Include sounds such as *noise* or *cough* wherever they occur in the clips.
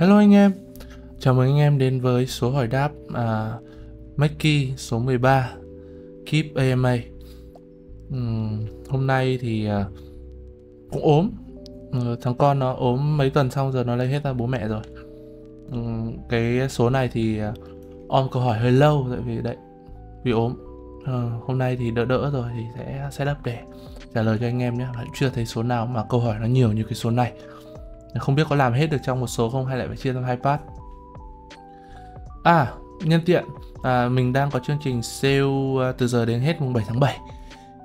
Hello anh em, chào mừng anh em đến với số hỏi đáp à, Mackie số 13 Keep AMA uhm, Hôm nay thì à, cũng ốm. Ừ, Thằng con nó ốm mấy tuần xong giờ nó lấy hết ra bố mẹ rồi. Uhm, Cái số này thì à, om câu hỏi hơi lâu tại vì đấy Vì ốm. À, Hôm nay thì đỡ đỡ rồi thì sẽ setup để trả lời cho anh em nhé. Chưa thấy số nào mà câu hỏi nó nhiều như cái số này không biết có làm hết được trong một số không hay lại phải chia làm hai part? À nhân tiện. À, Mình đang có chương trình sale à, từ giờ đến hết mùng 7 tháng 7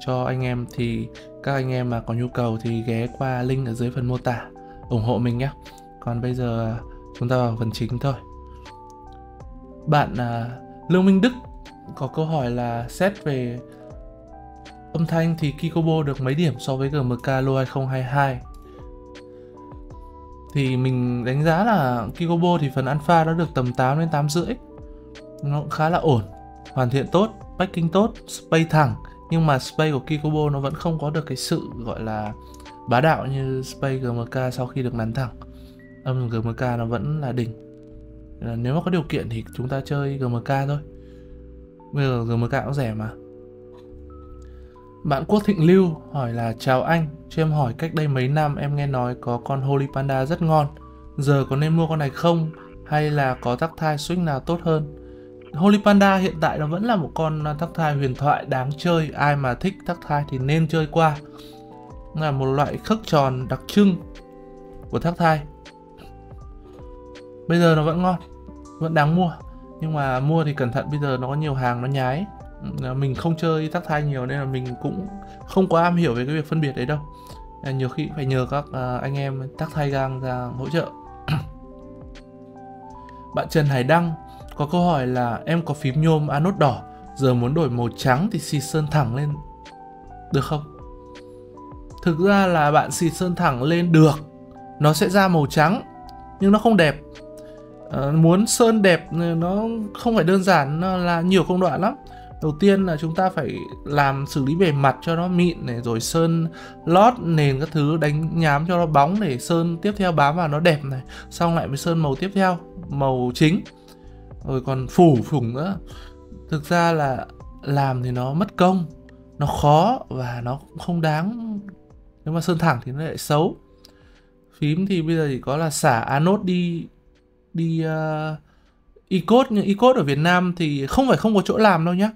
Cho anh em thì Các anh em mà có nhu cầu thì ghé qua link ở dưới phần mô tả ủng hộ mình nhé. Còn bây giờ à, chúng ta vào phần chính thôi. Bạn à, Lương Minh Đức có câu hỏi là xét về âm thanh thì Kikobo được mấy điểm so với GMK Lô 2022 thì mình đánh giá là Kikobo thì phần alpha nó được tầm 8 đến 8 rưỡi. Nó cũng khá là ổn, hoàn thiện tốt, packing tốt space thẳng. Nhưng mà space của Kikobo nó vẫn không có được cái sự gọi là bá đạo như space GMK sau khi được nắn thẳng. Âm GMK nó vẫn là đỉnh. Nếu mà có điều kiện thì chúng ta chơi GMK thôi. Bây giờ GMK cũng rẻ mà bạn Quốc Thịnh Lưu hỏi là Chào anh, cho em hỏi cách đây mấy năm em nghe nói có con Holy Panda rất ngon. Giờ có nên mua con này không? Hay là có tắc thai switch nào tốt hơn? Holy Panda hiện tại nó vẫn là một con à, tắc thai huyền thoại đáng chơi. Ai mà thích tắc thai thì nên chơi qua. Là một loại khớp tròn đặc trưng của thác thai. Bây giờ nó vẫn ngon, vẫn đáng mua. Nhưng mà mua thì cẩn thận bây giờ nó có nhiều hàng nó nhái mình không chơi tác thai nhiều nên là mình cũng không quá am hiểu về cái việc phân biệt đấy đâu. Nhiều khi phải nhờ các à, anh em tác thai gang ra hỗ trợ. *coughs* Bạn Trần Hải Đăng có câu hỏi là em có phím nhôm anốt đỏ giờ muốn đổi màu trắng thì xịt sơn thẳng lên được không? Thực ra là bạn xịt sơn thẳng lên được nó sẽ ra màu trắng nhưng nó không đẹp. À, muốn sơn đẹp nó không phải đơn giản nó là nhiều công đoạn lắm đầu tiên là chúng ta phải làm xử lý bề mặt cho nó mịn này rồi sơn lót nền các thứ đánh nhám cho nó bóng để sơn tiếp theo bám vào nó đẹp này. Xong lại mới sơn màu tiếp theo màu chính. Rồi còn phủ phủng nữa. Thực ra là làm thì nó mất công nó khó và nó cũng không đáng. Nếu mà sơn thẳng thì nó lại xấu. Phím thì bây giờ chỉ có là xả anode đi đi uh, Ecode, nhưng Ecode ở Việt Nam thì không phải không có chỗ làm đâu nhé.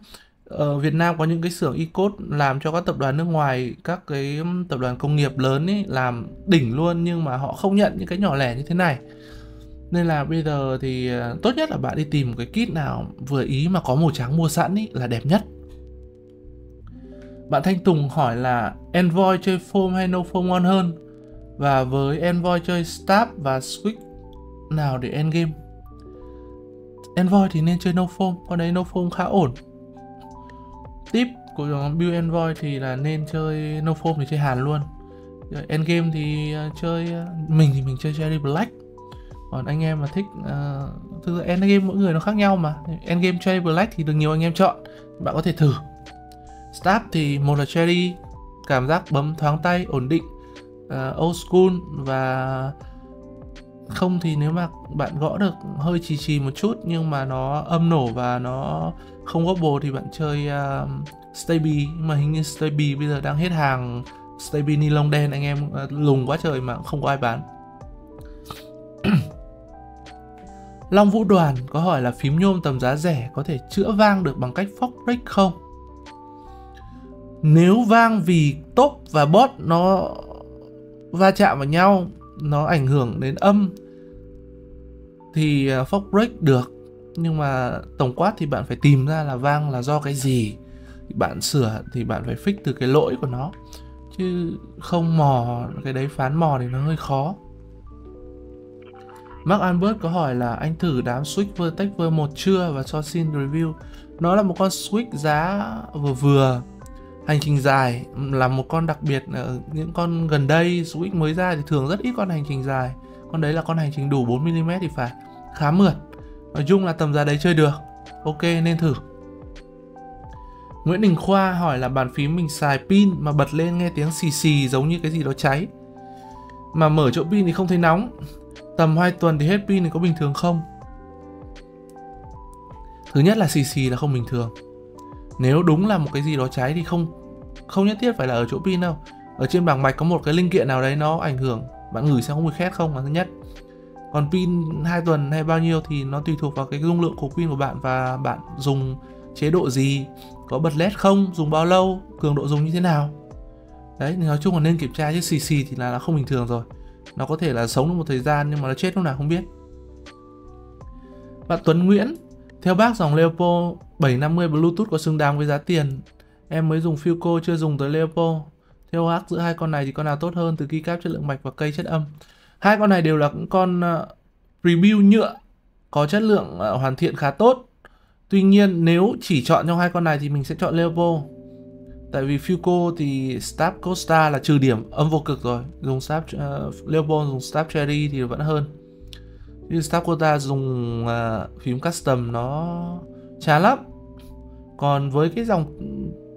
ở ờ, Việt Nam có những cái xưởng Ecode làm cho các tập đoàn nước ngoài, các cái tập đoàn công nghiệp lớn ấy làm đỉnh luôn nhưng mà họ không nhận những cái nhỏ lẻ như thế này. Nên là bây giờ thì ờ, tốt nhất là bạn đi tìm một cái kit nào vừa ý mà có màu trắng mua sẵn ý là đẹp nhất. Bạn Thanh Tùng hỏi là Envoy chơi foam hay no foam ngon hơn? Và với Envoy chơi Stab và Switch nào để endgame? Envoy thì nên chơi no foam con đấy no foam khá ổn. Tip của build Envoy thì là nên chơi no foam thì chơi hàn luôn. Endgame thì ờ, chơi ờ, mình thì mình chơi cherry black. Còn anh em mà thích uh, thực ra endgame mỗi người nó khác nhau mà. Endgame cherry black thì được nhiều anh em chọn bạn có thể thử. Staff thì một là cherry cảm giác bấm thoáng tay ổn định uh, old school và không thì nếu mà bạn gõ được hơi trì trì một chút nhưng mà nó âm nổ và nó không có bồ thì bạn chơi um, uh, Staby nhưng mà hình như Staby bây giờ đang hết hàng Staby ni lông đen. Anh em uh, lùng quá trời mà không có ai bán. *coughs* Long Vũ Đoàn có hỏi là phím nhôm tầm giá rẻ có thể chữa vang được bằng cách phóc break không? Nếu vang vì top và bot nó va chạm vào nhau nó ảnh hưởng đến âm thì à, break được. Nhưng mà tổng quát thì bạn phải tìm ra là vang là do cái gì. Bạn sửa thì bạn phải fix từ cái lỗi của nó. Chứ không mò cái đấy phán mò thì nó hơi khó. Mark Albert có hỏi là anh thử đám Switch Vertex V1 chưa và cho xin review. Nó là một con Switch giá vừa vừa hành trình dài là một con đặc biệt ở những con gần đây Switch mới ra thì thường rất ít con hành trình dài. Con đấy là con hành trình đủ 4mm thì phải, khá mượt. Nói chung là tầm giá đấy chơi được. Ok, nên thử. Nguyễn Đình Khoa hỏi là bàn phím mình xài pin mà bật lên nghe tiếng xì xì giống như cái gì đó cháy. Mà mở chỗ pin thì không thấy nóng. Tầm 2 tuần thì hết pin thì có bình thường không? Thứ nhất là xì xì là không bình thường. Nếu đúng là một cái gì đó cháy thì không không nhất thiết phải là ở chỗ pin đâu. Ở trên bảng mạch có một cái linh kiện nào đấy nó ảnh hưởng. Bạn ngửi xem có mùi khét không? Là thứ nhất. Còn pin 2 tuần hay bao nhiêu thì nó tùy thuộc vào cái dung lượng của pin của bạn và bạn dùng chế độ gì. Có bật led không? Dùng bao lâu? Cường độ dùng như thế nào? Đấy nói chung là nên kiểm tra chứ xì xì thì là, nó không bình thường rồi. Nó có thể là sống được một thời gian nhưng mà nó chết lúc nào không biết. Bạn Tuấn Nguyễn theo bác dòng Leopold 750 Bluetooth có xứng đáng với giá tiền em mới dùng Philco chưa dùng tới Leopold. Theo hắc giữa hai con này thì con nào tốt hơn từ keycap chất lượng mạch và cây chất âm? Hai con này đều là những con ờ, uh, review nhựa có chất lượng uh, hoàn thiện khá tốt. Tuy nhiên nếu chỉ chọn trong hai con này thì mình sẽ chọn Leopold. Tại vì Fuco thì Stab Costa là trừ điểm âm vô cực rồi. Dùng Stab uh, ờ, Leopold dùng Stab Cherry thì vẫn hơn. Nhưng Stab Costa dùng uh, phím custom nó chán lắm. Còn với cái dòng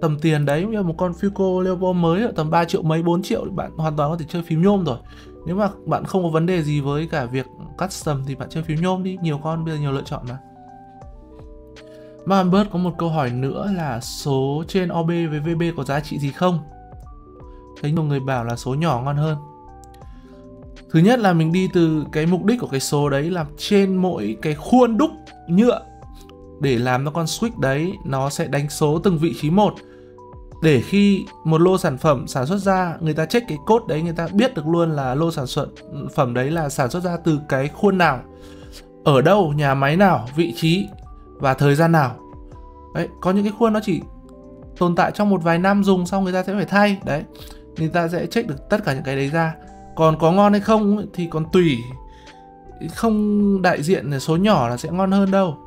tầm tiền đấy, như một con Fico Leopold mới tầm 3 triệu mấy 4 triệu, bạn hoàn toàn có thể chơi phím nhôm rồi nếu mà bạn không có vấn đề gì với cả việc custom thì bạn chơi phím nhôm đi, nhiều con bây giờ nhiều lựa chọn mà Mahambert có một câu hỏi nữa là số trên OB với VB có giá trị gì không? Thấy nhiều người bảo là số nhỏ ngon hơn. Thứ nhất là mình đi từ cái mục đích của cái số đấy là trên mỗi cái khuôn đúc nhựa để làm nó con switch đấy, nó sẽ đánh số từng vị trí một để khi một lô sản phẩm sản xuất ra, người ta check cái cốt đấy, người ta biết được luôn là lô sản xuất, phẩm đấy là sản xuất ra từ cái khuôn nào, ở đâu, nhà máy nào, vị trí và thời gian nào. Đấy, có những cái khuôn nó chỉ tồn tại trong một vài năm dùng xong người ta sẽ phải thay, đấy. Người ta sẽ check được tất cả những cái đấy ra. Còn có ngon hay không thì còn tùy. Không đại diện số nhỏ là sẽ ngon hơn đâu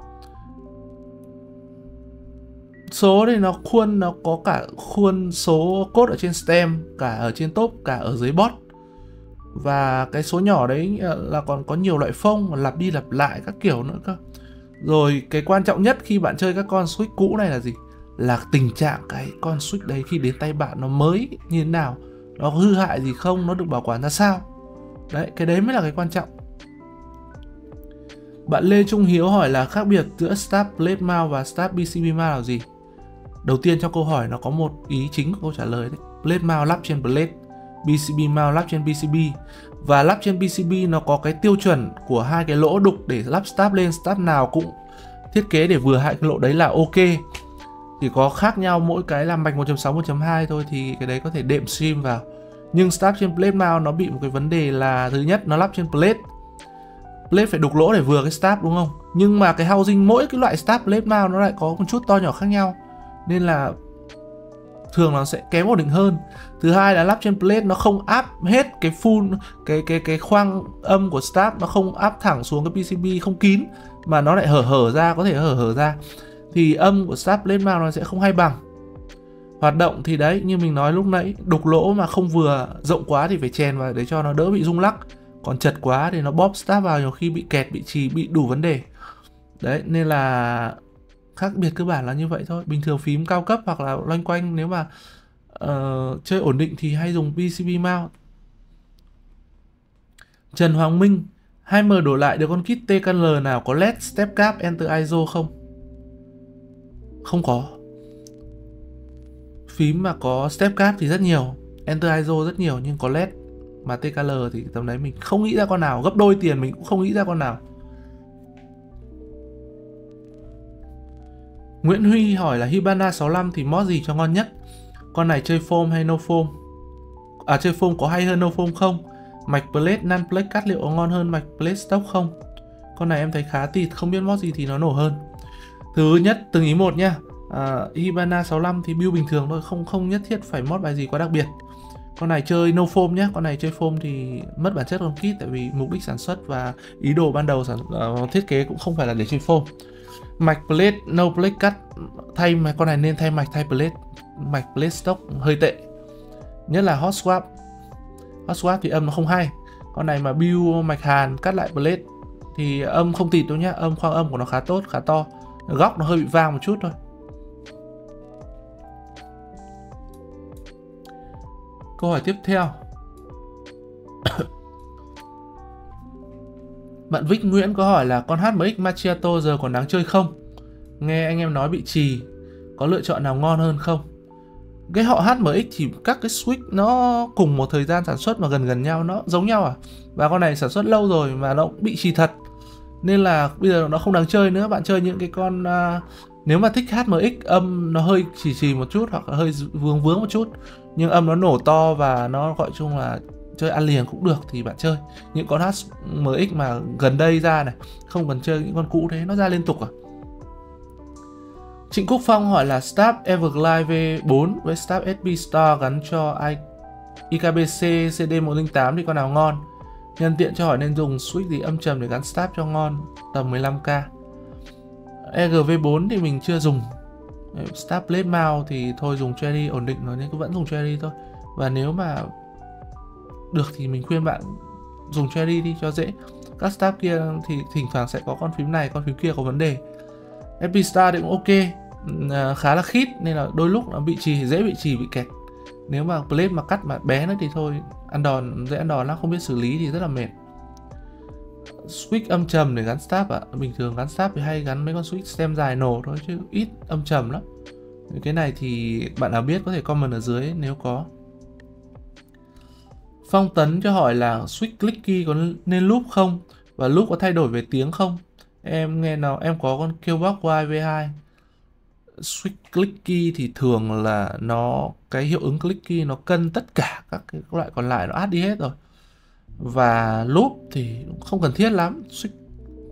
số thì nó khuôn, nó có cả khuôn số code ở trên stem, cả ở trên top, cả ở dưới bot. Và cái số nhỏ đấy là còn có nhiều loại phông, lặp đi lặp lại các kiểu nữa cơ. Rồi cái quan trọng nhất khi bạn chơi các con switch cũ này là gì? Là tình trạng cái con switch đấy khi đến tay bạn nó mới như thế nào? Nó hư hại gì không? Nó được bảo quản ra sao? Đấy, cái đấy mới là cái quan trọng. Bạn Lê Trung Hiếu hỏi là khác biệt giữa Stab Blade Mount và Stab BCB Mount là gì? Đầu tiên trong câu hỏi nó có một ý chính của câu trả lời đấy. Blade mount lắp trên blade, pcb mount lắp trên pcb và lắp trên pcb nó có cái tiêu chuẩn của hai cái lỗ đục để lắp stab lên stab nào cũng thiết kế để vừa hai cái lỗ đấy là ok. Chỉ có khác nhau mỗi cái là mạch 1.6 1.2 thôi thì cái đấy có thể đệm stream vào. Nhưng stab trên plate mount nó bị một cái vấn đề là thứ nhất nó lắp trên plate plate phải đục lỗ để vừa cái stab đúng không? Nhưng mà cái housing mỗi cái loại stab plate mount nó lại có một chút to nhỏ khác nhau nên là thường nó sẽ kém ổn định hơn. Thứ hai là lắp trên plate nó không áp hết cái full, cái cái cái khoang âm của start nó không áp thẳng xuống cái PCB không kín, mà nó lại hở hở ra, có thể hở hở ra. Thì âm của start plate mount nó sẽ không hay bằng. Hoạt động thì đấy, như mình nói lúc nãy, đục lỗ mà không vừa rộng quá thì phải chèn vào để cho nó đỡ bị rung lắc. Còn chật quá thì nó bóp start vào nhiều khi bị kẹt, bị trì, bị đủ vấn đề. Đấy, nên là khác biệt cơ bản là như vậy thôi bình thường phím cao cấp hoặc là loanh quanh nếu mà uh, chơi ổn định thì hay dùng PCB mount Trần Hoàng Minh 2M đổ lại được con kit TKL nào có LED step cap enter ISO không? Không có. Phím mà có step cap thì rất nhiều, enter ISO rất nhiều nhưng có LED mà TKL thì tầm đấy mình không nghĩ ra con nào, gấp đôi tiền mình cũng không nghĩ ra con nào. Nguyễn Huy hỏi là Hibana 65 thì mod gì cho ngon nhất? Con này chơi foam hay no foam? À chơi foam có hay hơn no foam không? Mạch plate nan plate cắt liệu có ngon hơn mạch plate stock không? Con này em thấy khá tịt, không biết mod gì thì nó nổ hơn. Thứ nhất, từng ý một nhá. À, Hibana 65 thì build bình thường thôi, không không nhất thiết phải mod bài gì quá đặc biệt. Con này chơi no foam nhé, con này chơi foam thì mất bản chất con kit tại vì mục đích sản xuất và ý đồ ban đầu sản uh, thiết kế cũng không phải là để chơi foam mạch plate no plate cắt. Thay mà con này nên thay mạch, thay plate mạch plate stock, hơi tệ. Nhất là hot swap. Hot swap thì âm nó không hay. Con này mà build mạch hàn, cắt lại plate thì âm không tịt đâu nhá. Âm khoang âm của nó khá tốt, khá to. Góc nó hơi bị vang một chút thôi. Câu hỏi tiếp theo. Bạn Vích Nguyễn có hỏi là con HMX Macchiato giờ còn đáng chơi không? Nghe anh em nói bị trì, có lựa chọn nào ngon hơn không? Cái họ HMX thì các cái switch nó cùng một thời gian sản xuất mà gần gần nhau nó giống nhau à? Và con này sản xuất lâu rồi mà nó cũng bị trì thật. Nên là bây giờ nó không đáng chơi nữa, bạn chơi những cái con uh, nếu mà thích HMX âm nó hơi chỉ trì một chút hoặc là hơi vướng vướng một chút nhưng âm nó nổ to và nó gọi chung là chơi ăn liền cũng được thì bạn chơi những con HMX mà gần đây ra này, không cần chơi những con cũ thế nó ra liên tục à Trịnh Quốc Phong hỏi là Stab Everglide V4 với Stab SB Star gắn cho IKBC CD108 thì con nào ngon? Nhân tiện cho hỏi nên dùng switch gì âm trầm để gắn Stab cho ngon, tầm 15k. EGV4 thì mình chưa dùng. Stab Blade Mount thì thôi dùng Cherry, ổn định rồi, nên cứ vẫn dùng Cherry thôi. Và nếu mà được thì mình khuyên bạn dùng cherry đi cho dễ. Các stab kia thì thỉnh thoảng sẽ có con phím này con phím kia có vấn đề. Epistar thì cũng ok à, khá là khít nên là đôi lúc nó bị trì dễ bị trì bị kẹt. Nếu mà plate mà cắt mà bé nữa thì thôi ăn đòn dễ ăn đòn lắm không biết xử lý thì rất là mệt. Switch âm trầm để gắn stab ạ. À. bình thường gắn stab thì hay gắn mấy con switch stem dài nổ thôi chứ ít âm trầm lắm. Cái này thì bạn nào biết có thể comment ở dưới nếu có. Phong Tấn cho hỏi là switch clicky có nên loop không? Và loop có thay đổi về tiếng không? Em nghe nào, em có con Killbox YV2 Switch clicky thì thường là nó, cái hiệu ứng clicky nó cân tất cả các cái loại còn lại, nó át đi hết rồi. Và loop thì không cần thiết lắm. Switch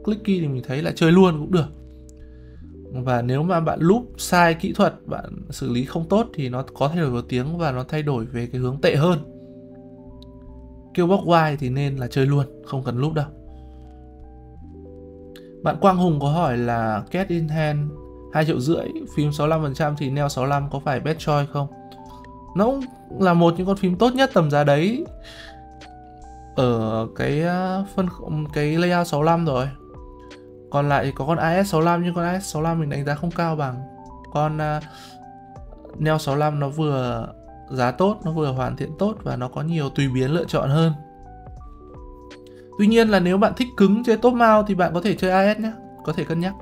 clicky thì mình thấy là chơi luôn cũng được. Và nếu mà bạn loop sai kỹ thuật, bạn xử lý không tốt thì nó có thay đổi vào tiếng và nó thay đổi về cái hướng tệ hơn kêu bóc wide thì nên là chơi luôn không cần lúc đâu. Bạn Quang Hùng có hỏi là Cat in Hand 2 triệu rưỡi phím 65% thì Neo 65 có phải best choice không? Nó cũng là một những con phím tốt nhất tầm giá đấy ở cái uh, phân cái layout 65 rồi. Còn lại có con AS65 nhưng con AS65 mình đánh giá không cao bằng. Con uh, Neo 65 nó vừa giá tốt, nó vừa hoàn thiện tốt và nó có nhiều tùy biến lựa chọn hơn. Tuy nhiên là nếu bạn thích cứng chơi top mount thì bạn có thể chơi AS nhé có thể cân nhắc.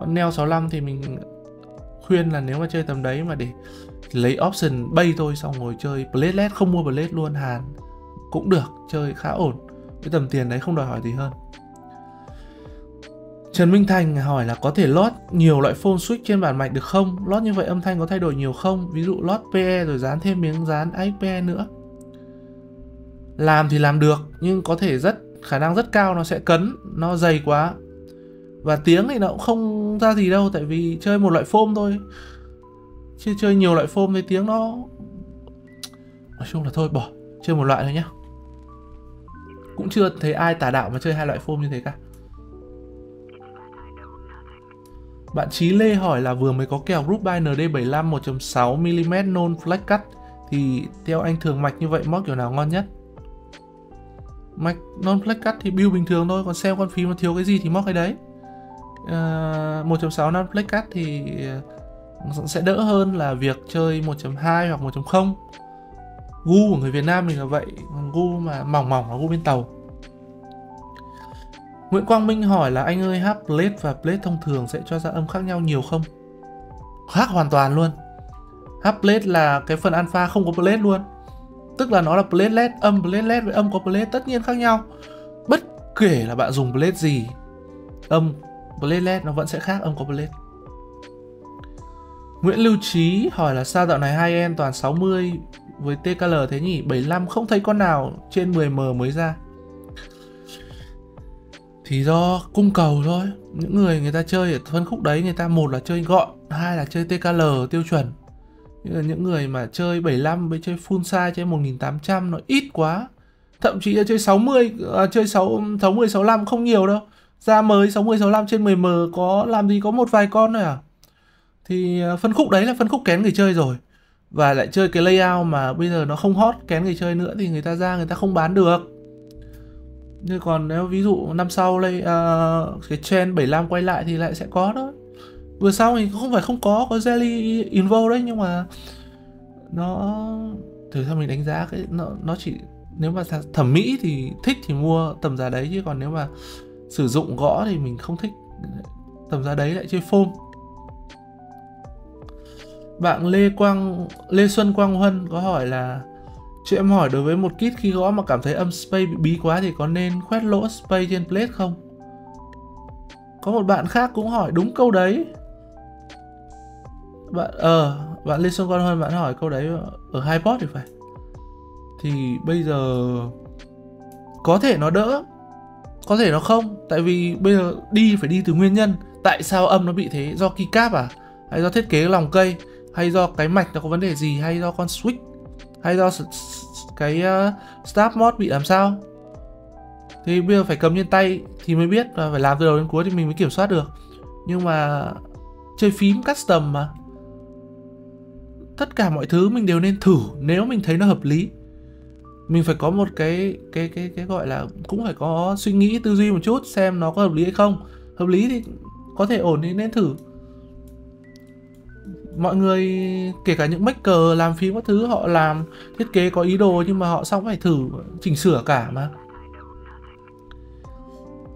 Còn Neo 65 thì mình khuyên là nếu mà chơi tầm đấy mà để lấy option bay thôi, xong ngồi chơi platelet không mua plate luôn, hàn cũng được, chơi khá ổn. Cái tầm tiền đấy không đòi hỏi gì hơn. Trần Minh Thành hỏi là có thể lót nhiều loại phone switch trên bản mạch được không? Lót như vậy âm thanh có thay đổi nhiều không? Ví dụ lót PE rồi dán thêm miếng dán AXPE nữa. Làm thì làm được nhưng có thể rất khả năng rất cao nó sẽ cấn, nó dày quá. Và tiếng thì nó cũng không ra gì đâu tại vì chơi một loại phôm thôi. Chứ chơi nhiều loại phôm thì tiếng nó nói chung là thôi bỏ, chơi một loại thôi nhá. Cũng chưa thấy ai tả đạo mà chơi hai loại phôm như thế cả. Bạn Chí Lê hỏi là vừa mới có kèo group by ND75 1.6mm non flex cut thì theo anh thường mạch như vậy móc kiểu nào ngon nhất? Mạch non flex cut thì build bình thường thôi, còn xem con phím nó thiếu cái gì thì móc cái đấy. Ờ, uh, 1.6 non flex cut thì ờ, sẽ đỡ hơn là việc chơi 1.2 hoặc 1.0 gu của người Việt Nam mình là vậy còn gu mà mỏng mỏng là gu bên tàu Nguyễn Quang Minh hỏi là anh ơi hát plate và plate thông thường sẽ cho ra âm khác nhau nhiều không? Khác hoàn toàn luôn. Hát plate là cái phần alpha không có plate luôn. Tức là nó là platelet, âm platelet với âm có plate tất nhiên khác nhau. Bất kể là bạn dùng plate gì, âm platelet nó vẫn sẽ khác âm có plate. Nguyễn Lưu Trí hỏi là sao dạo này hai em toàn 60 với TKL thế nhỉ? 75 không thấy con nào trên 10M mới ra thì do cung cầu thôi. Những người người ta chơi ở phân khúc đấy người ta một là chơi gọn hai là chơi TKL tiêu chuẩn. Những người mà chơi 75 với chơi full size chơi 1800 nó ít quá. Thậm chí là chơi 60 à, chơi 6 60 65 không nhiều đâu. Ra mới 60 65 trên 10m có làm gì có một vài con thôi à? Thì à, phân khúc đấy là phân khúc kén người chơi rồi. Và lại chơi cái layout mà bây giờ nó không hot kén người chơi nữa thì người ta ra người ta không bán được nhưng còn nếu ví dụ năm sau đây uh, à, cái trend 75 quay lại thì lại sẽ có đó. Vừa sau thì không phải không có có jelly invo đấy nhưng mà nó thử sao mình đánh giá cái nó nó chỉ nếu mà thẩm mỹ thì thích thì mua tầm giá đấy chứ còn nếu mà sử dụng gõ thì mình không thích tầm giá đấy lại chơi phôm bạn Lê Quang Lê Xuân Quang Huân có hỏi là Chị em hỏi đối với một kit khi gõ mà cảm thấy âm space bị bí quá thì có nên khoét lỗ space trên plate không? Có một bạn khác cũng hỏi đúng câu đấy. Bạn ờ bạn Lê Xuân Quan hơn bạn hỏi câu đấy ở hai post thì phải. Thì bây giờ có thể nó đỡ, có thể nó không. Tại vì bây giờ đi phải đi từ nguyên nhân. Tại sao âm nó bị thế? Do keycap à? Hay do thiết kế lòng cây? Hay do cái mạch nó có vấn đề gì? Hay do con switch? Hay do cái ờ, uh, start mod bị làm sao? Thì bây giờ phải cầm trên tay thì mới biết và phải làm từ đầu đến cuối thì mình mới kiểm soát được. Nhưng mà chơi phím custom mà tất cả mọi thứ mình đều nên thử nếu mình thấy nó hợp lý. Mình phải có một cái cái cái cái gọi là cũng phải có suy nghĩ tư duy một chút xem nó có hợp lý hay không. Hợp lý thì có thể ổn thì nên thử mọi người kể cả những maker làm phim các thứ họ làm thiết kế có ý đồ nhưng mà họ xong phải thử chỉnh sửa cả mà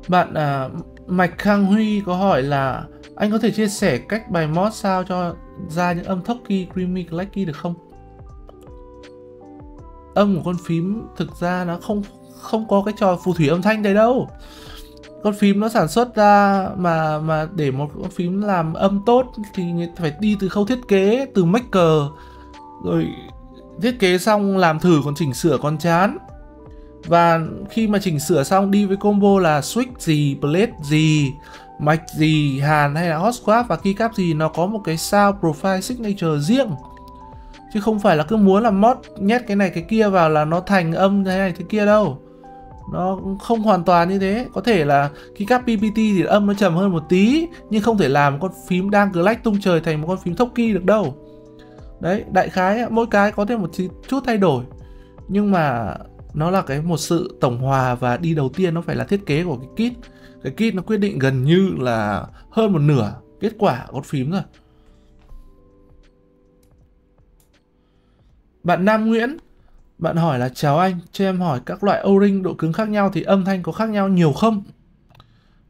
bạn à, Mạch Khang Huy có hỏi là anh có thể chia sẻ cách bài mod sao cho ra những âm Toki, Creamy, Clacky được không? Âm của con phím thực ra nó không không có cái trò phù thủy âm thanh đấy đâu con phím nó sản xuất ra mà mà để một con phím làm âm tốt thì phải đi từ khâu thiết kế, từ maker, rồi thiết kế xong làm thử còn chỉnh sửa còn chán. Và khi mà chỉnh sửa xong đi với combo là switch gì plate gì, mạch gì, hàn hay là hot swap và keycap gì nó có một cái sound profile signature riêng. Chứ không phải là cứ muốn làm mod nhét cái này cái kia vào là nó thành âm thế này thế kia đâu nó không hoàn toàn như thế. Có thể là khi cắt PPT thì âm nó trầm hơn một tí, nhưng không thể làm con phím đang lách tung trời thành một con phím thốc toki được đâu. Đấy, đại khái mỗi cái có thêm một chút thay đổi. Nhưng mà nó là cái một sự tổng hòa và đi đầu tiên nó phải là thiết kế của cái kit. Cái kit nó quyết định gần như là hơn một nửa kết quả con phím rồi. Bạn Nam Nguyễn bạn hỏi là chào anh, cho em hỏi các loại O-ring độ cứng khác nhau thì âm thanh có khác nhau nhiều không?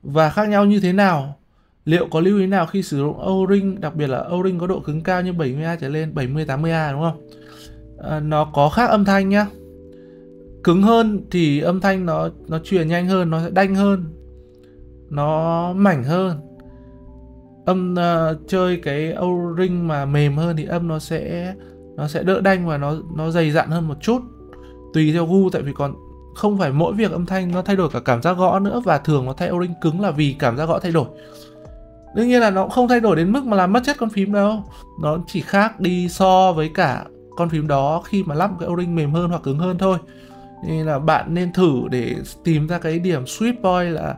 Và khác nhau như thế nào? Liệu có lưu ý nào khi sử dụng O-ring, đặc biệt là O-ring có độ cứng cao như 70A trở lên, 70 80A đúng không? À, nó có khác âm thanh nhá. Cứng hơn thì âm thanh nó nó truyền nhanh hơn, nó sẽ đanh hơn. Nó mảnh hơn. Âm uh, chơi cái O-ring mà mềm hơn thì âm nó sẽ nó sẽ đỡ đanh và nó nó dày dặn hơn một chút. Tùy theo gu, tại vì còn không phải mỗi việc âm thanh nó thay đổi cả cảm giác gõ nữa và thường nó thay o-ring cứng là vì cảm giác gõ thay đổi. Đương nhiên là nó cũng không thay đổi đến mức mà làm mất chất con phím đâu. Nó chỉ khác đi so với cả con phím đó khi mà lắp cái o-ring mềm hơn hoặc cứng hơn thôi. Nên là bạn nên thử để tìm ra cái điểm sweet point là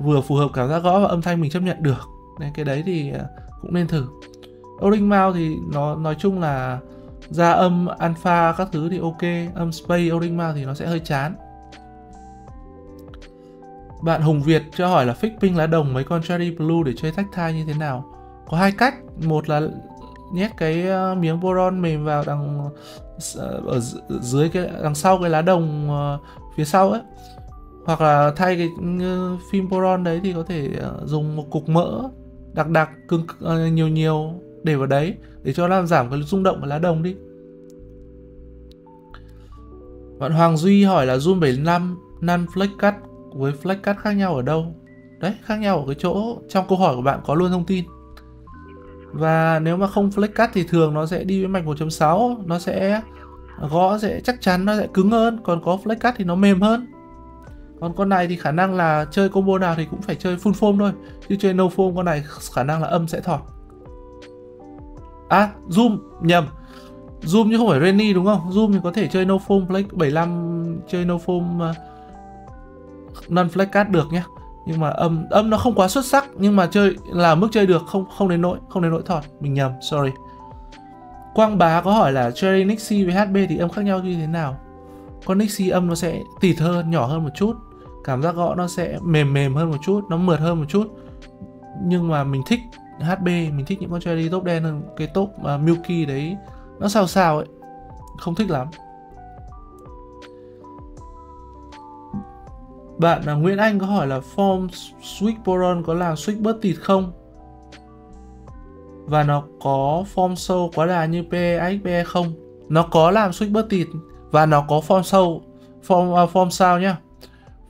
vừa phù hợp cảm giác gõ và âm thanh mình chấp nhận được. Nên cái đấy thì à, cũng nên thử. O-ring mount thì nó, nói chung là ra âm, alpha các thứ thì ok. Âm space o-ring thì nó sẽ hơi chán. Bạn Hùng Việt cho hỏi là fix ping lá đồng mấy con Cherry Blue để chơi tactile như thế nào? Có hai cách. Một là nhét cái ờ, miếng boron mềm vào đằng ờ, ở dưới cái, đằng sau cái lá đồng ờ, phía sau ấy. Hoặc là thay cái phim boron đấy thì có thể dùng một cục mỡ đặc đặc cứng nhiều nhiều để vào đấy để cho làm giảm cái rung động của lá đồng đi. Bạn Hoàng Duy hỏi là Zoom 75 năm flex cut với flex cut khác nhau ở đâu? Đấy, khác nhau ở cái chỗ, trong câu hỏi của bạn có luôn thông tin. Và nếu mà không flex cut thì thường nó sẽ đi với mạch 1.6 nó sẽ gõ, sẽ chắc chắn, nó sẽ cứng hơn. Còn có flex cut thì nó mềm hơn. Còn con này thì khả năng là chơi combo nào thì cũng phải chơi full foam thôi, chứ chơi no foam con này khả năng là âm sẽ thọt. À, Zoom, nhầm. Zoom chứ không phải Renny đúng không? Zoom thì có thể chơi no foam flex 75 chơi no foam uh, non flex card được nhé. Nhưng mà âm âm nó không quá xuất sắc nhưng mà chơi là mức chơi được không không đến nỗi không đến nỗi thọt, mình nhầm, sorry. Quang Bá có hỏi là Cherry Nixie với HB thì âm khác nhau như thế nào? Con Nixie âm nó sẽ tịt hơn, nhỏ hơn một chút. Cảm giác gõ nó sẽ mềm mềm hơn một chút, nó mượt hơn một chút. Nhưng mà mình thích HB mình thích những con cherry top đen hơn. Cái top uh, Milky đấy nó sao sao ấy. Không thích lắm. Bạn là Nguyễn Anh có hỏi là form switch boron có làm switch bớt tịt không? Và nó có form sâu quá đà như pxb không? Nó có làm switch bớt tịt và nó có form sâu form uh, form sao nhá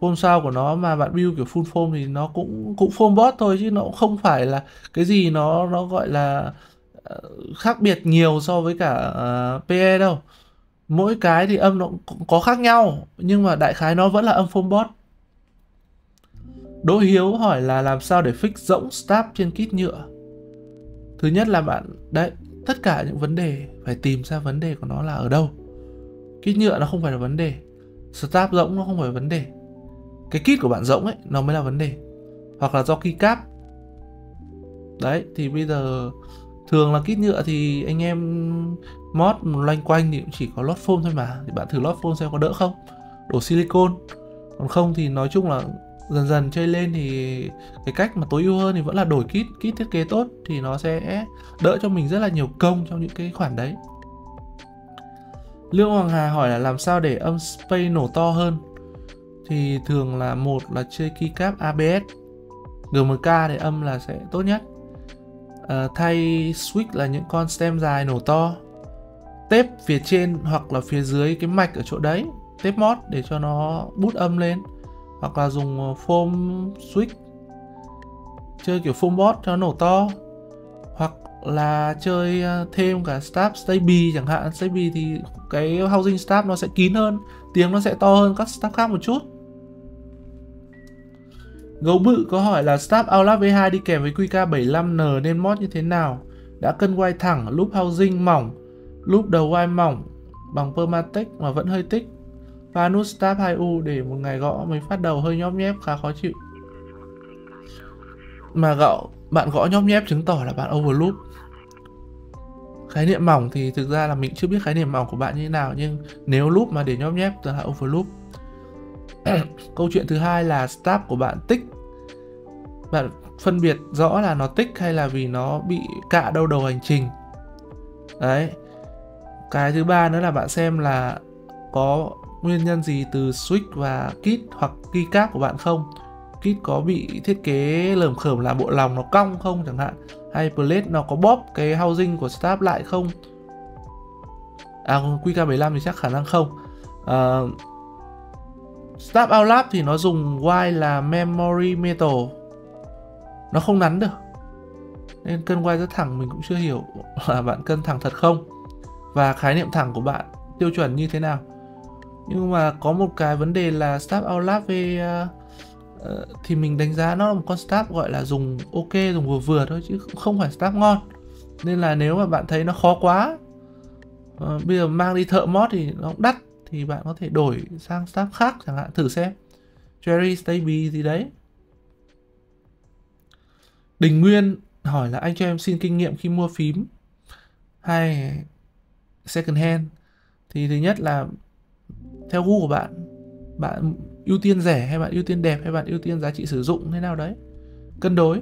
form sao của nó mà bạn build kiểu full form thì nó cũng cũng form bot thôi chứ nó cũng không phải là cái gì nó nó gọi là ờ, khác biệt nhiều so với cả ờ, uh, PE đâu. Mỗi cái thì âm nó cũng có khác nhau nhưng mà đại khái nó vẫn là âm form bot. Đỗ Hiếu hỏi là làm sao để fix rỗng stab trên kit nhựa? Thứ nhất là bạn đấy tất cả những vấn đề phải tìm ra vấn đề của nó là ở đâu. Kit nhựa nó không phải là vấn đề stab rỗng nó không phải là vấn đề cái kit của bạn rỗng ấy, nó mới là vấn đề. Hoặc là do keycap đấy, thì bây giờ thường là kit nhựa thì anh em mod loanh quanh thì cũng chỉ có lót foam thôi mà. Thì bạn thử lót foam xem có đỡ không. Đổ silicon còn không thì nói chung là dần dần chơi lên thì cái cách mà tối ưu hơn thì vẫn là đổi kit kit thiết kế tốt thì nó sẽ đỡ cho mình rất là nhiều công trong những cái khoản đấy. Lương Hoàng Hà hỏi là làm sao để âm space nổ to hơn? Thì thường là một là chơi keycap ABS GMK để âm là sẽ tốt nhất. À, thay switch là những con stem dài nổ to. Tép phía trên hoặc là phía dưới cái mạch ở chỗ đấy tép mót để cho nó bút âm lên. Hoặc là dùng ờ, foam switch. Chơi kiểu foam bot cho nó nổ to. Hoặc là chơi ờ, thêm cả stab staby chẳng hạn. Staby thì cái housing stab nó sẽ kín hơn tiếng nó sẽ to hơn các stab khác một chút. Gấu bự có hỏi là Stab Outlap V2 đi kèm với QK75N nên mod như thế nào? Đã cân quay thẳng, loop housing mỏng, loop đầu quay mỏng bằng Permatech mà vẫn hơi tích và nút Stab 2U để một ngày gõ mới phát đầu hơi nhóp nhép khá khó chịu. Mà gõ bạn gõ nhóp nhép chứng tỏ là bạn overloop. Khái niệm mỏng thì thực ra là mình chưa biết khái niệm mỏng của bạn như thế nào nhưng nếu loop mà để nhóp nhép là overloop. *coughs* Câu chuyện thứ hai là staff của bạn tích. Bạn phân biệt rõ là nó tích hay là vì nó bị cạ đâu đầu hành trình. Đấy. Cái thứ ba nữa là bạn xem là có nguyên nhân gì từ switch và kit hoặc keycap của bạn không kit có bị thiết kế lởm khởm làm bộ lòng nó cong không chẳng hạn hay plate nó có bóp cái housing của staff lại không à QK75 thì chắc khả năng không uh, Stab Outlap thì nó dùng Y là memory metal. Nó không nắn được. Nên cân Y rất thẳng mình cũng chưa hiểu *laughs* là bạn cân thẳng thật không. Và khái niệm thẳng của bạn tiêu chuẩn như thế nào. Nhưng mà có một cái vấn đề là Stab Outlap về uh, ờ, uh, ờ, thì mình đánh giá nó là một con Stab gọi là dùng ok dùng vừa vừa thôi chứ không phải Stab ngon. Nên là nếu mà bạn thấy nó khó quá uh, bây giờ mang đi thợ mod thì nó cũng đắt thì bạn có thể đổi sang staff khác chẳng hạn, thử xem. Jerry Staby gì đấy. Đình Nguyên hỏi là anh cho em xin kinh nghiệm khi mua phím hay second hand. Thì thứ nhất là theo gu của bạn bạn ưu tiên rẻ hay bạn ưu tiên đẹp hay bạn ưu tiên giá trị sử dụng thế nào đấy? Cân đối.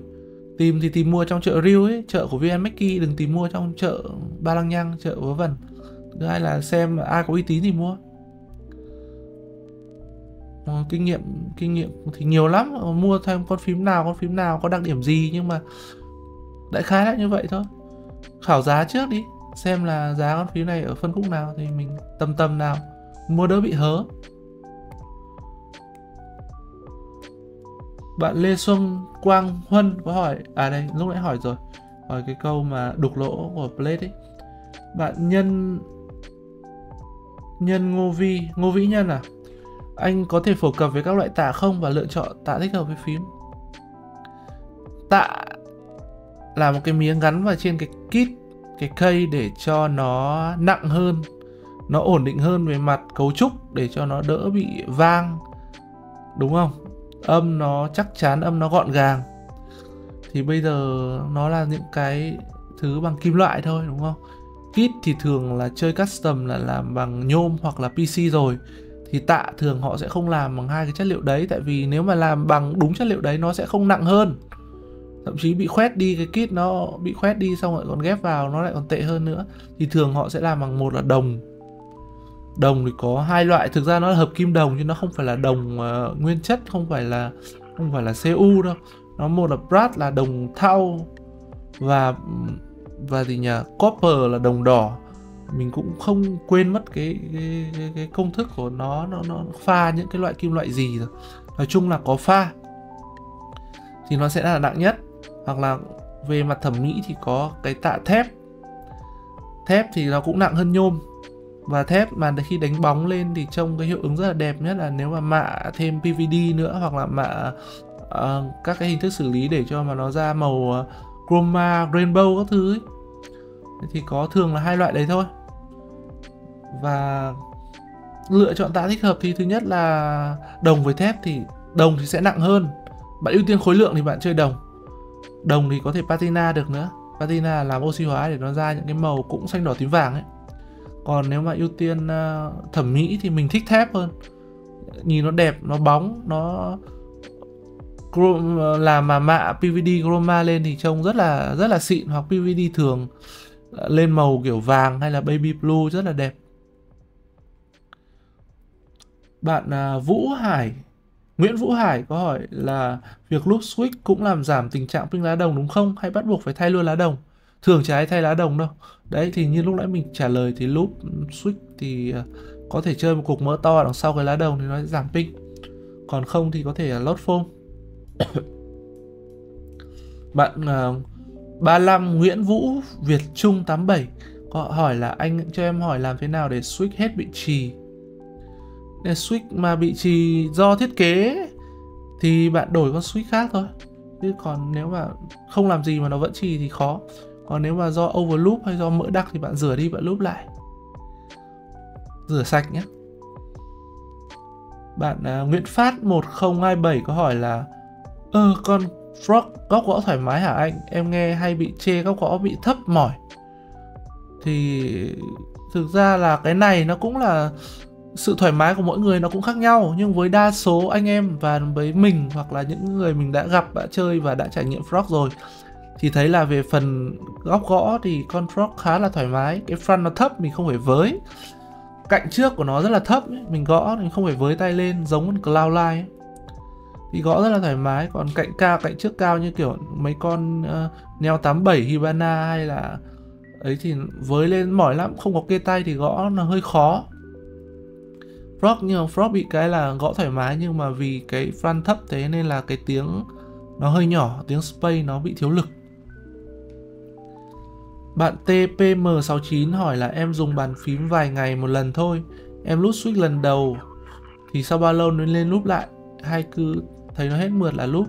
Tìm thì tìm mua trong chợ Rio ấy, chợ của VN Mackey đừng tìm mua trong chợ Ba Lăng Nhăng chợ Vớ Vẩn. Thứ hai là xem ai có uy tín thì mua ờ, kinh nghiệm kinh nghiệm thì nhiều lắm. Ờ, mua thêm con phím nào con phím nào có đặc điểm gì nhưng mà đại khái là như vậy thôi. Khảo giá trước đi xem là giá con phím này ở phân khúc nào thì mình tầm tầm nào mua đỡ bị hớ. Bạn Lê Xuân Quang Huân có hỏi à đây lúc nãy hỏi rồi hỏi cái câu mà đục lỗ của plate ấy. Bạn nhân nhân ngô vi ngô vĩ nhân à? Anh có thể phổ cập với các loại tạ không và lựa chọn tạ thích hợp với phím? Tạ là một cái miếng gắn vào trên cái kit, cái cây để cho nó nặng hơn, nó ổn định hơn về mặt cấu trúc, để cho nó đỡ bị vang, đúng không? Âm nó chắc chắn, âm nó gọn gàng. Thì bây giờ nó là những cái thứ bằng kim loại thôi, đúng không? Kit thì thường là chơi custom là làm bằng nhôm hoặc là pc rồi thì tạ thường họ sẽ không làm bằng hai cái chất liệu đấy. Tại vì nếu mà làm bằng đúng chất liệu đấy nó sẽ không nặng hơn. Thậm chí bị khoét đi cái kit nó bị khoét đi xong rồi còn ghép vào nó lại còn tệ hơn nữa. Thì thường họ sẽ làm bằng một là đồng. Đồng thì có hai loại thực ra nó là hợp kim đồng chứ nó không phải là đồng uh, nguyên chất không phải là không phải là cu đâu. Nó một là brass là đồng thau và và gì nhỉ? Copper là đồng đỏ mình cũng không quên mất cái cái, cái, cái công thức của nó nó nó pha những cái loại kim loại gì rồi. Nói chung là có pha thì nó sẽ là nặng nhất. Hoặc là về mặt thẩm mỹ thì có cái tạ thép. Thép thì nó cũng nặng hơn nhôm. Và thép mà khi đánh bóng lên thì trông cái hiệu ứng rất là đẹp nhất là nếu mà mạ thêm PVD nữa hoặc là mạ uh, các cái hình thức xử lý để cho mà nó ra màu uh, chroma rainbow các thứ ấy. thì có thường là hai loại đấy thôi và lựa chọn tạ thích hợp thì thứ nhất là đồng với thép thì đồng thì sẽ nặng hơn. Bạn ưu tiên khối lượng thì bạn chơi đồng. Đồng thì có thể patina được nữa. Patina làm oxy hóa để nó ra những cái màu cũng xanh đỏ tím vàng ấy. Còn nếu mà ưu tiên ờ, thẩm mỹ thì mình thích thép hơn. Nhìn nó đẹp, nó bóng, nó ờ, làm mà mạ PVD chroma lên thì trông rất là rất là xịn hoặc PVD thường ờ, lên màu kiểu vàng hay là baby blue rất là đẹp bạn à, Vũ Hải Nguyễn Vũ Hải có hỏi là việc loop switch cũng làm giảm tình trạng pin lá đồng đúng không? Hay bắt buộc phải thay luôn lá đồng? Thường chả ai thay lá đồng đâu. Đấy thì như lúc nãy mình trả lời thì loop switch thì à, có thể chơi một cục mỡ to đằng sau cái lá đồng thì nó sẽ giảm pin còn không thì có thể là lót foam *coughs* bạn à, uh, 35 Nguyễn Vũ Việt Trung 87 có hỏi là anh cho em hỏi làm thế nào để switch hết bị trì? Để switch mà bị trì do thiết kế thì bạn đổi con switch khác thôi. Chứ còn nếu mà không làm gì mà nó vẫn trì thì khó. Còn nếu mà do overloop hay do mỡ đặc thì bạn rửa đi bạn loop lại. Rửa sạch nhé. Bạn uh, Nguyễn Phát 1027 có hỏi là ờ, con frog góc gõ thoải mái hả anh? Em nghe hay bị chê góc gõ bị thấp mỏi. Thì thực ra là cái này nó cũng là sự thoải mái của mỗi người nó cũng khác nhau nhưng với đa số anh em và với mình hoặc là những người mình đã gặp đã chơi và đã trải nghiệm frog rồi thì thấy là về phần góc gõ thì con frog khá là thoải mái. Cái front nó thấp mình không phải với. Cạnh trước của nó rất là thấp ấy. mình gõ mình không phải với tay lên giống con cloud line thì gõ rất là thoải mái. Còn cạnh cao cạnh trước cao như kiểu mấy con uh, neo 87 Hibana hay là ấy thì với lên mỏi lắm không có kê tay thì gõ nó hơi khó. Frog nhưng mà Frog bị cái là gõ thoải mái nhưng mà vì cái front thấp thế nên là cái tiếng nó hơi nhỏ tiếng space nó bị thiếu lực. Bạn TPM69 hỏi là em dùng bàn phím vài ngày một lần thôi Em lút switch lần đầu Thì sau bao lâu nó lên lúp lại? Hay cứ thấy nó hết mượt là lúp?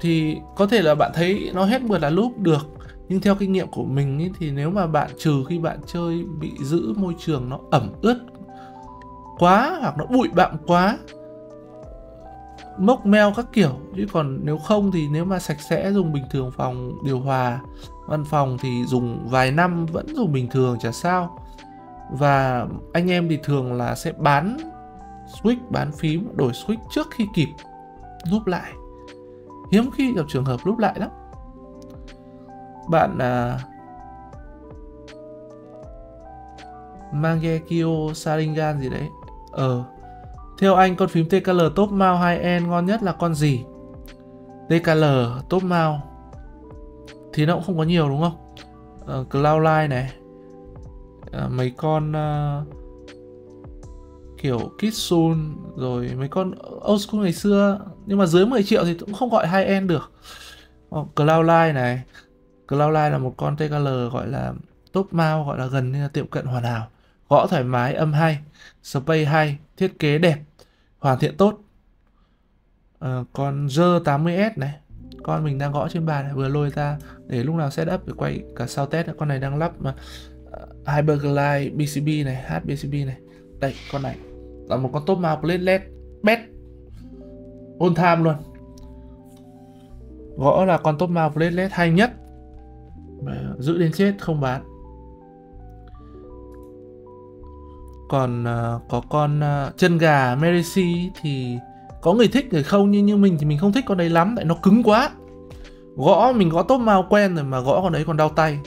Thì có thể là bạn thấy nó hết mượt là lúp được Nhưng theo kinh nghiệm của mình ý, thì nếu mà bạn trừ khi bạn chơi bị giữ môi trường nó ẩm ướt quá Hoặc nó bụi bặm quá. Mốc meo các kiểu. Chứ còn nếu không thì nếu mà sạch sẽ dùng bình thường phòng điều hòa văn phòng thì dùng vài năm vẫn dùng bình thường chả sao. Và anh em thì thường là sẽ bán switch bán phím đổi switch trước khi kịp rút lại. Hiếm khi gặp trường hợp rút lại lắm. Bạn à, Mangekyo Saringan gì đấy ờ. Theo anh con phím TKL top mount 2N ngon nhất là con gì? TKL top mount thì nó cũng không có nhiều đúng không? Ờ, uh, Cloudline này. Uh, mấy con uh, kiểu Kitsune rồi mấy con old school ngày xưa. Nhưng mà dưới 10 triệu thì cũng không gọi hai end được. Uh, Cloudline này. Cloudline là một con TKL gọi là top mount gọi là gần như là tiệm cận hoàn hảo gõ thoải mái âm hay space hay thiết kế đẹp hoàn thiện tốt. À, còn J 80S này con mình đang gõ trên bàn này, vừa lôi ra để lúc nào setup để quay cả sau test. Con này đang lắp mà uh, Hyperglide BCB này HBCB này. Đây con này là một con top mount platelet best on time luôn. Gõ là con top mount platelet hay nhất. Giữ đến chết không bán. Còn uh, có con uh, chân gà merisi thì có người thích người không nhưng như mình thì mình không thích con đấy lắm. Tại nó cứng quá. Gõ mình gõ top màu quen rồi mà gõ con đấy còn đau tay.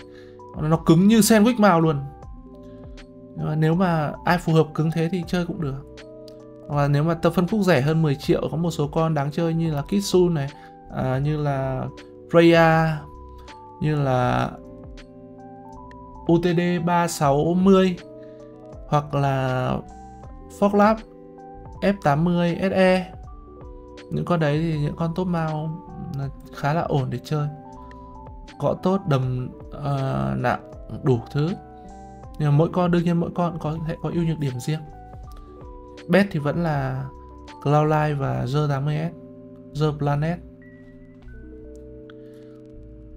Nó cứng như sandwich màu luôn. Nhưng mà nếu mà ai phù hợp cứng thế thì chơi cũng được. Và nếu mà tập phân khúc rẻ hơn 10 triệu có một số con đáng chơi như là Kitsun này à, như là Freya như là UTD 360 hoặc là Foglab F80 SE những con đấy thì những con top mao khá là ổn để chơi. Gõ tốt đầm uh, nặng đủ thứ. Nhưng mà mỗi con đương nhiên mỗi con có sẽ có ưu nhược điểm riêng. Bet thì vẫn là Cloudline và Z80S The Planet.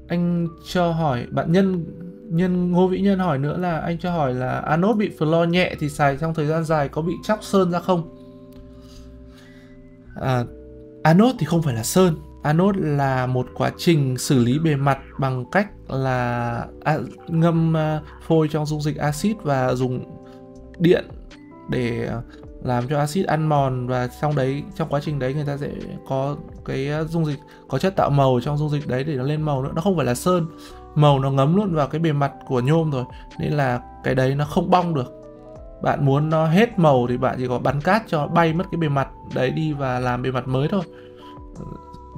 Anh cho hỏi bạn nhân nhân ngô vĩ nhân hỏi nữa là anh cho hỏi là anode bị flo nhẹ thì xài trong thời gian dài có bị chóc sơn ra không? À, anode thì không phải là sơn. Anode là một quá trình xử lý bề mặt bằng cách là à, ngâm à, phôi trong dung dịch axit và dùng điện để à, làm cho axit ăn mòn và trong đấy trong quá trình đấy người ta sẽ có cái à, dung dịch có chất tạo màu trong dung dịch đấy để nó lên màu nữa. Nó không phải là sơn màu nó ngấm luôn vào cái bề mặt của nhôm rồi, nên là cái đấy nó không bong được bạn muốn nó hết màu thì bạn chỉ có bắn cát cho bay mất cái bề mặt đấy đi và làm bề mặt mới thôi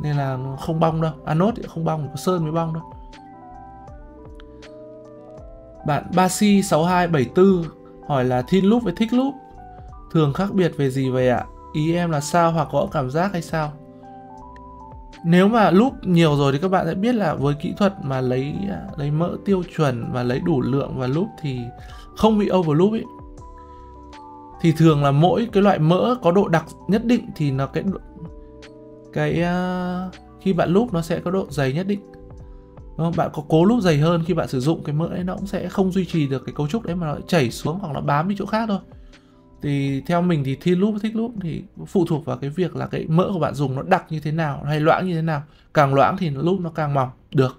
nên là không bong đâu Anốt thì không bong, có sơn mới bong đâu bạn Basi 6274 hỏi là thin loop với thích loop thường khác biệt về gì vậy ạ? Ý em là sao hoặc có cảm giác hay sao? Nếu mà lúc nhiều rồi thì các bạn sẽ biết là với kỹ thuật mà lấy à, lấy mỡ tiêu chuẩn và lấy đủ lượng và lúc thì không bị overloop ấy. Thì thường là mỗi cái loại mỡ có độ đặc nhất định thì nó cái cái uh, khi bạn lúc nó sẽ có độ dày nhất định đúng không? bạn có cố lúc dày hơn khi bạn sử dụng cái mỡ ấy nó cũng sẽ không duy trì được cái cấu trúc đấy mà nó chảy xuống hoặc nó bám đi chỗ khác thôi thì theo mình thì thi loop thích loop thì phụ thuộc vào cái việc là cái mỡ của bạn dùng nó đặc như thế nào hay loãng như thế nào. Càng loãng thì loop nó càng mỏng được.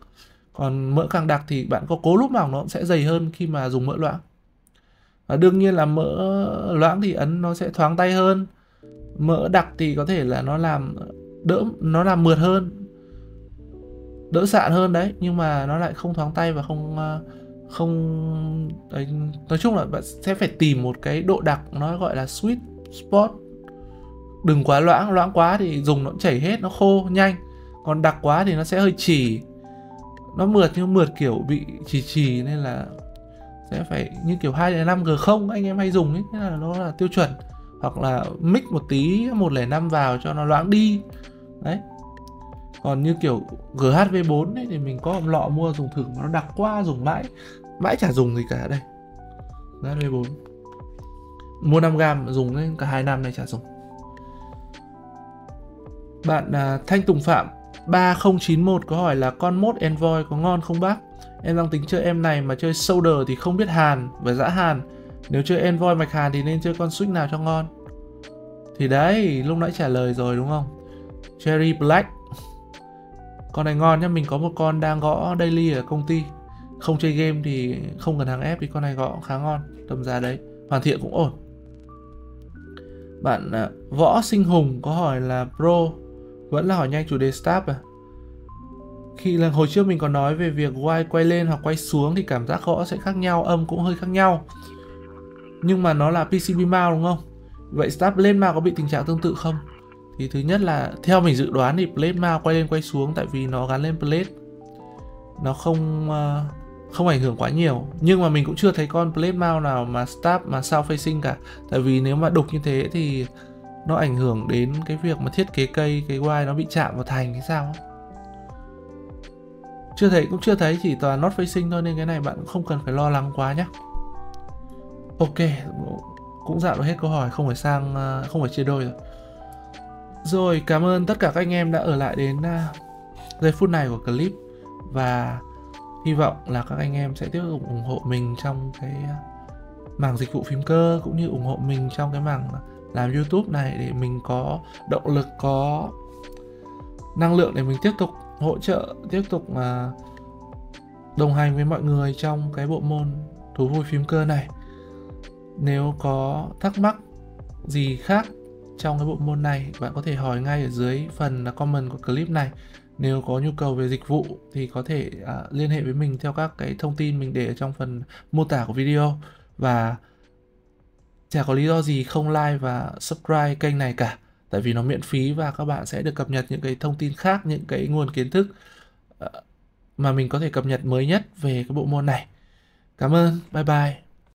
Còn mỡ càng đặc thì bạn có cố lúp mỏng nó cũng sẽ dày hơn khi mà dùng mỡ loãng. Và đương nhiên là mỡ loãng thì ấn nó sẽ thoáng tay hơn. Mỡ đặc thì có thể là nó làm đỡ nó làm mượt hơn đỡ sạn hơn đấy nhưng mà nó lại không thoáng tay và không uh, không đấy, nói chung là bạn sẽ phải tìm một cái độ đặc nó gọi là sweet spot. Đừng quá loãng loãng quá thì dùng nó chảy hết nó khô nhanh. Còn đặc quá thì nó sẽ hơi chỉ. Nó mượt nhưng mượt kiểu bị chỉ chỉ nên là sẽ phải như kiểu 205 g không anh em hay dùng ấy thế là nó là tiêu chuẩn. Hoặc là mix một tí 105 vào cho nó loãng đi. Đấy còn như kiểu GHV4 ấy thì mình có một lọ mua dùng thử mà nó đặc quá dùng mãi mãi chả dùng gì cả đây GHV4 mua 5 gram dùng đấy, cả hai năm này chả dùng bạn à, Thanh Tùng Phạm 3091 có hỏi là con mốt Envoy có ngon không bác? Em đang tính chơi em này mà chơi Solder thì không biết Hàn và dã Hàn. Nếu chơi Envoy mạch Hàn thì nên chơi con Switch nào cho ngon? Thì đấy, lúc nãy trả lời rồi đúng không? Cherry Black con này ngon nhá mình có một con đang gõ daily ở công ty. Không chơi game thì không cần hàng ép thì con này gõ khá ngon tầm giá đấy hoàn thiện cũng ổn. Bạn à, võ sinh hùng có hỏi là pro vẫn là hỏi nhanh chủ đề start à? Khi lần hồi trước mình có nói về việc quay quay lên hoặc quay xuống thì cảm giác gõ sẽ khác nhau âm cũng hơi khác nhau. Nhưng mà nó là PCB mount đúng không? Vậy start lên mà có bị tình trạng tương tự không? Thì thứ nhất là theo mình dự đoán thì plate mount quay lên quay xuống tại vì nó gắn lên plate nó không uh, không ảnh hưởng quá nhiều. Nhưng mà mình cũng chưa thấy con plate mount nào mà stab mà sao facing cả. Tại vì nếu mà đục như thế thì nó ảnh hưởng đến cái việc mà thiết kế cây cái quai nó bị chạm vào thành hay sao chưa thấy cũng chưa thấy chỉ toàn not facing thôi nên cái này bạn không cần phải lo lắng quá nhé ok cũng dạo hết câu hỏi không phải sang ờ, không phải chia đôi rồi rồi, cảm ơn tất cả các anh em đã ở lại đến uh, giây phút này của clip. Và hy vọng là các anh em sẽ tiếp tục ủng hộ mình trong cái uh, mảng dịch vụ phím cơ cũng như ủng hộ mình trong cái mảng làm YouTube này để mình có động lực có năng lượng để mình tiếp tục hỗ trợ tiếp tục uh, đồng hành với mọi người trong cái bộ môn thú vui phím cơ này. Nếu có thắc mắc gì khác trong cái bộ môn này bạn có thể hỏi ngay ở dưới phần comment của clip này. Nếu có nhu cầu về dịch vụ thì có thể à, liên hệ với mình theo các cái thông tin mình để ở trong phần mô tả của video. Và chả có lý do gì không like và subscribe kênh này cả tại vì nó miễn phí và các bạn sẽ được cập nhật những cái thông tin khác những cái nguồn kiến thức à, mà mình có thể cập nhật mới nhất về cái bộ môn này. Cảm ơn bye bye.